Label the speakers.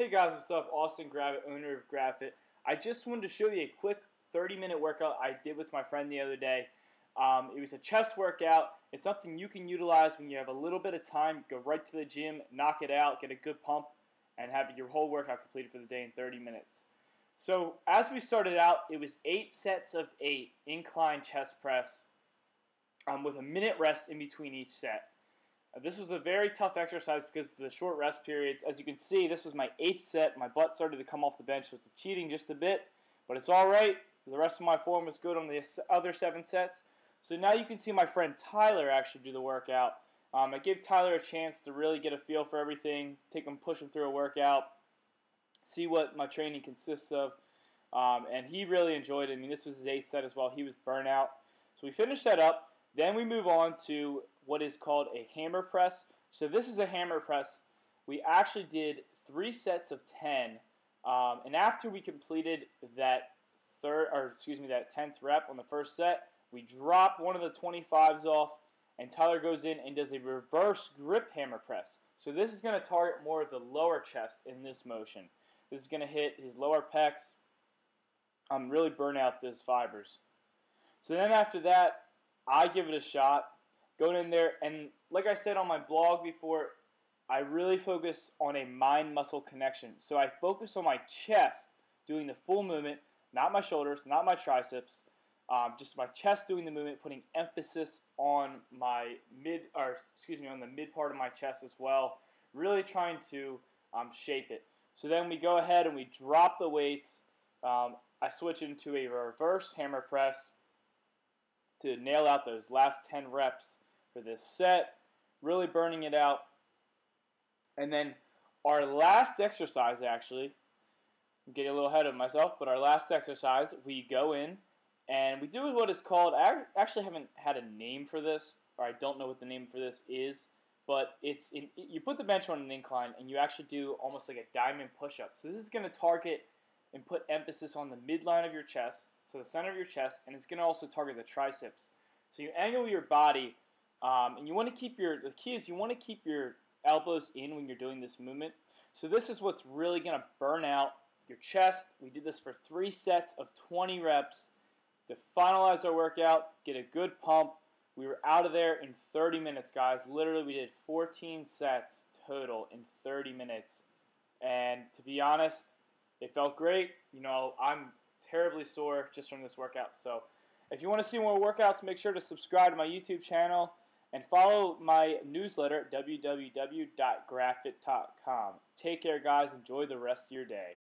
Speaker 1: Hey guys, what's up? Austin Gravitt, owner of Gravfitt. I just wanted to show you a quick 30 minute workout I did with my friend the other day. Um, it was a chest workout. It's something you can utilize when you have a little bit of time. Go right to the gym, knock it out, get a good pump, and have your whole workout completed for the day in 30 minutes. So as we started out, it was eight sets of eight incline chest press um, with a minute rest in between each set. This was a very tough exercise because the short rest periods. As you can see, this was my eighth set. My butt started to come off the bench, so it's cheating just a bit, but it's all right. The rest of my form was good on the other seven sets. So now you can see my friend Tyler actually do the workout. Um, I gave Tyler a chance to really get a feel for everything, take him push him through a workout, see what my training consists of, um, and he really enjoyed it. I mean, this was his eighth set as well. He was burnout. So we finished that up. Then we move on to what is called a hammer press. So this is a hammer press. We actually did three sets of 10. Um, and after we completed that third, or excuse me, that 10th rep on the first set, we drop one of the 25s off, and Tyler goes in and does a reverse grip hammer press. So this is going to target more of the lower chest in this motion. This is going to hit his lower pecs, um, really burn out those fibers. So then after that, I give it a shot, going in there, and like I said on my blog before, I really focus on a mind muscle connection. So I focus on my chest doing the full movement, not my shoulders, not my triceps, um, just my chest doing the movement, putting emphasis on my mid, or excuse me, on the mid part of my chest as well. Really trying to um, shape it. So then we go ahead and we drop the weights. Um, I switch into a reverse hammer press to nail out those last 10 reps for this set, really burning it out. And then our last exercise, actually, I'm getting a little ahead of myself, but our last exercise, we go in and we do what is called, I actually haven't had a name for this, or I don't know what the name for this is, but it's in, you put the bench on an incline and you actually do almost like a diamond push-up. So this is going to target and put emphasis on the midline of your chest, so the center of your chest, and it's going to also target the triceps. So you angle your body, um, and you want to keep your, the key is you want to keep your elbows in when you're doing this movement. So this is what's really going to burn out your chest. We did this for three sets of 20 reps to finalize our workout, get a good pump. We were out of there in 30 minutes, guys. Literally, we did 14 sets total in 30 minutes. And to be honest, it felt great. You know, I'm terribly sore just from this workout. So if you want to see more workouts, make sure to subscribe to my YouTube channel and follow my newsletter at www.gravfitt.com. Take care, guys. Enjoy the rest of your day.